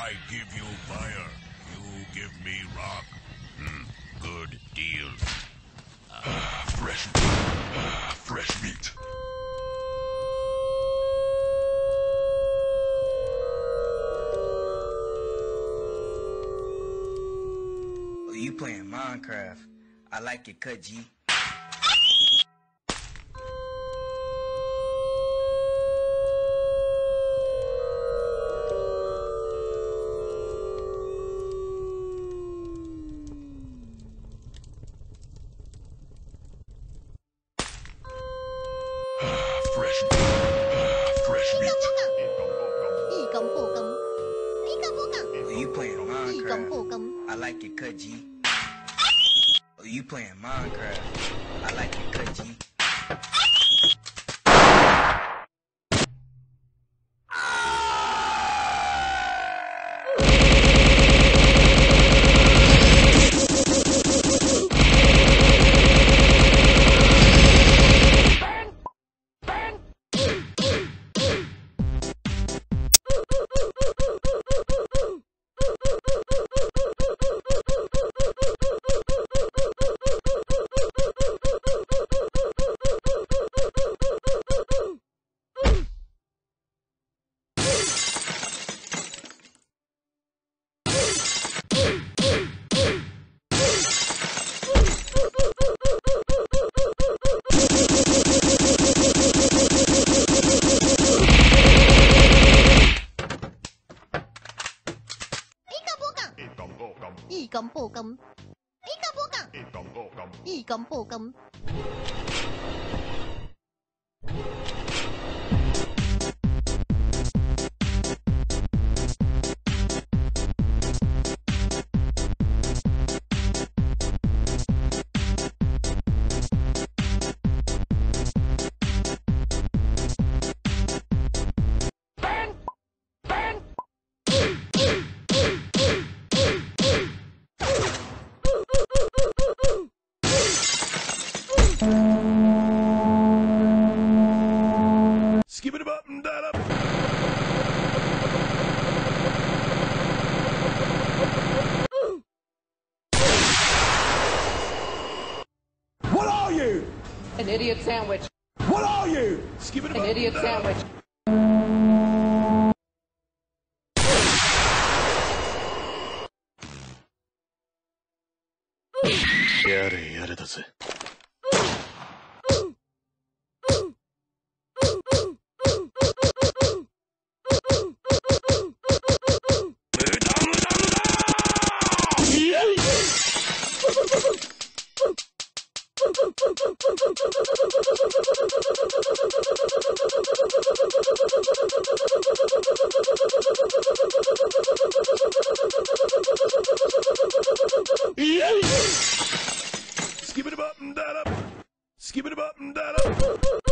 I give you fire. You give me rock. Hmm, good deal. Fresh meat. Fresh meat. Oh, you playing Minecraft. I like it, cut. fresh meat. Ah, Are oh, oh, you playing Minecraft? I like it cut Are you playing Minecraft? I like it cut Ika 一根不根，一根不根，一根不根。Skip it up and that up. What are you? An idiot sandwich. What are you? Skip it An idiot sandwich. Yare yare だぜ。Skip it up and that up. Skip it up and that up.